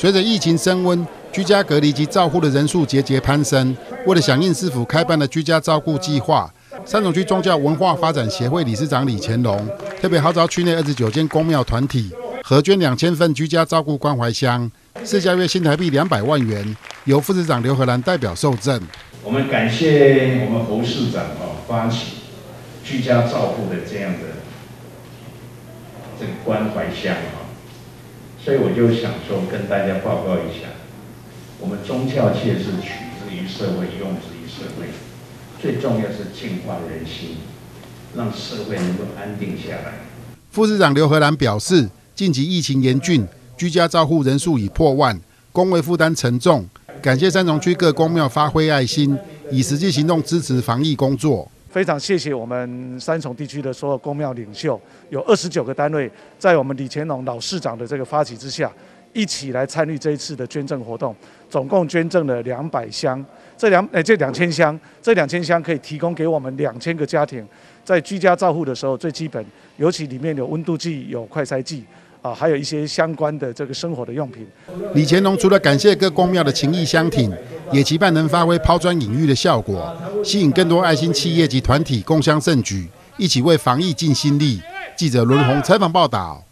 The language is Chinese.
随着疫情升温，居家隔离及照护的人数节节攀升。为了响应市府开办的居家照顾计划，三重区宗教文化发展协会理事长李乾隆特别号召区内二十九间公庙团体合捐两千份居家照顾关怀箱，市价约新台币两百万元，由副市长刘荷兰代表受赠。我们感谢我们侯市长哦发起居家照顾的这样的这个关怀箱啊。所以我就想说，跟大家报告一下，我们宗教界是取之于社会，用之于社会，最重要是净化人心，让社会能够安定下来。副市长刘荷兰表示，近期疫情严峻，居家照护人数已破万，公卫负担沉重，感谢三重区各公庙发挥爱心，以实际行动支持防疫工作。非常谢谢我们三重地区的所有公庙领袖，有二十九个单位在我们李乾隆老市长的这个发起之下，一起来参与这一次的捐赠活动，总共捐赠了两百箱，这两诶这两千箱，这两千箱可以提供给我们两千个家庭，在居家照护的时候最基本，尤其里面有温度计、有快筛剂。啊，还有一些相关的这个生活的用品。李乾隆除了感谢各公庙的情谊相挺，也期盼能发挥抛砖引玉的效果，吸引更多爱心企业及团体共襄盛举，一起为防疫尽心力。记者伦宏采访报道。